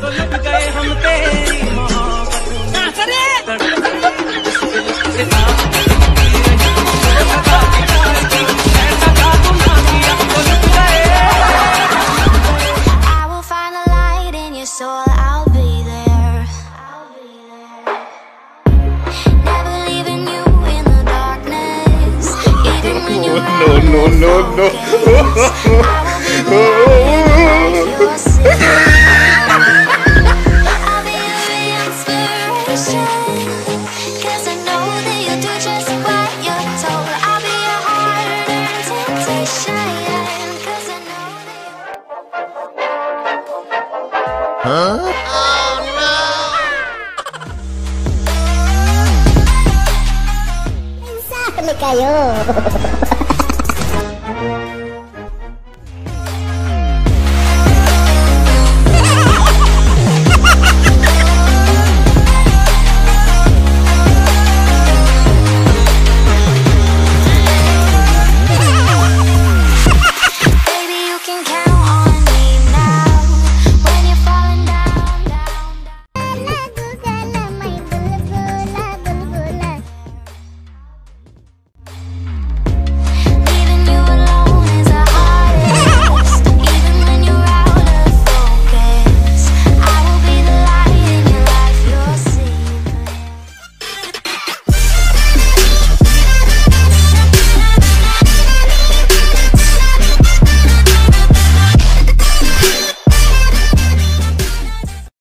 तो लग गए हम तेरी Soul, I'll be there. I'll be there. Never leaving you in the darkness. Even when no, no, no, no. Huh? Oh no! Mensahe kayo!